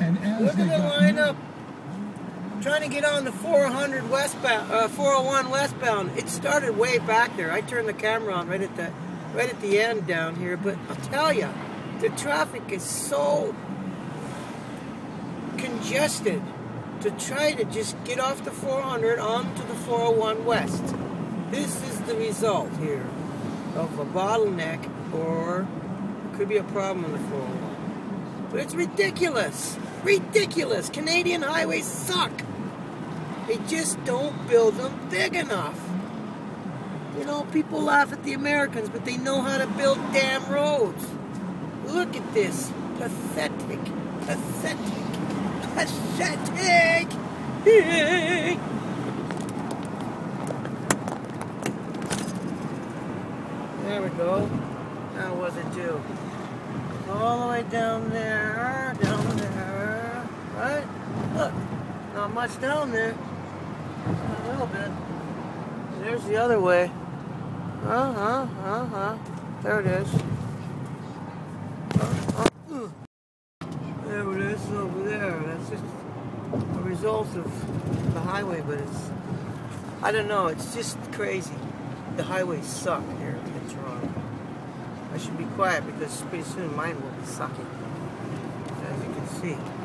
And as Look at the lineup. Trying to get on the 400 westbound, uh, 401 westbound. It started way back there. I turned the camera on right at the, right at the end down here. But I'll tell you, the traffic is so congested to try to just get off the 400 onto the 401 west. This is the result here of a bottleneck or could be a problem on the 401. But it's ridiculous. Ridiculous. Canadian highways suck. They just don't build them big enough. You know, people laugh at the Americans, but they know how to build damn roads. Look at this. Pathetic. Pathetic. Pathetic. There we go. How was it too? Way down there, down there, right? Look, not much down there. A little bit. There's the other way. Uh huh, uh huh. There it is. Uh, uh. There it is over there. That's just a result of the highway, but it's, I don't know, it's just crazy. The highways suck here in Toronto. I should be quiet because pretty soon mine will be sucking, as you can see.